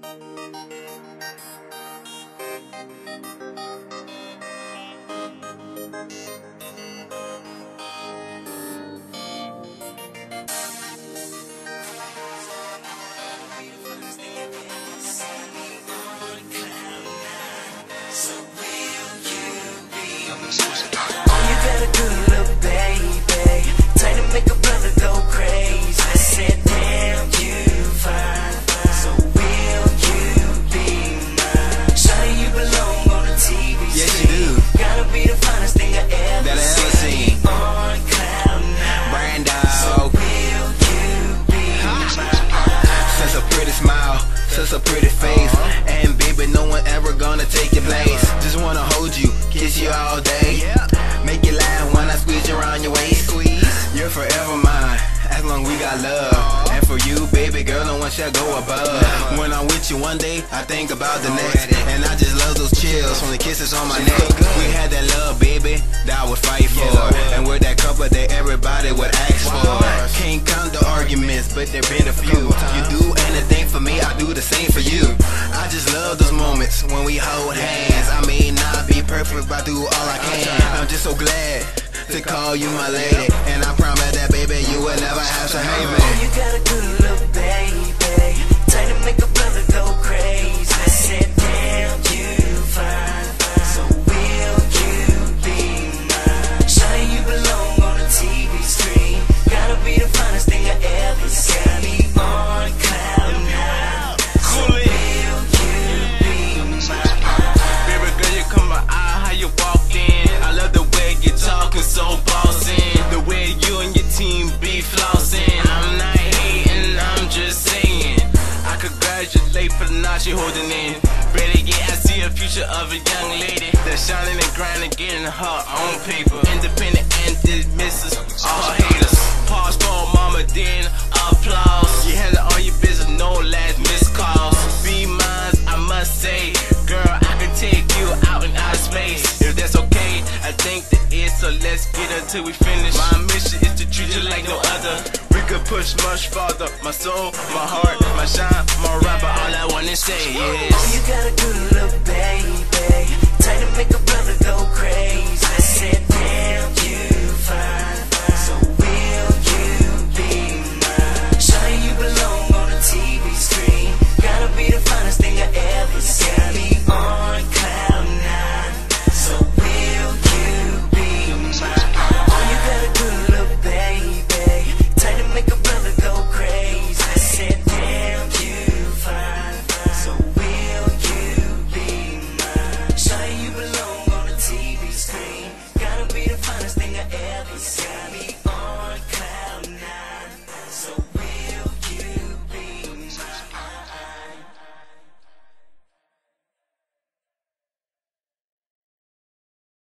Thank you. A pretty face. And baby, no one ever gonna take your place. Just wanna hold you, kiss you all day. Make you laugh when I squeeze you around your waist. You're forever mine, as long we got love. And for you, baby girl, no one shall go above. When I'm with you one day, I think about the next. And I just love those chills from the kisses on my neck. For you. I just love those moments when we hold hands. I may not be perfect, but I do all I can. I'm just so glad to call you my lady. And I promise that, baby, you will never have to hate me. You got a good look, I congratulate for the knot you holding in. Better yet, I see a future of a young lady that's shining and grinding, getting her own paper. Independent and dismisses all haters. Pause for mama, then applause. You handle all your business, no last missed calls. Be mine, I must say, girl, I can take you out in outer space. If that's okay, I think that is. So let's get until we finish. My mission push much farther. My soul, my heart, my shine, my rap. But all I wanna say is. You got a good look, baby. Sammy.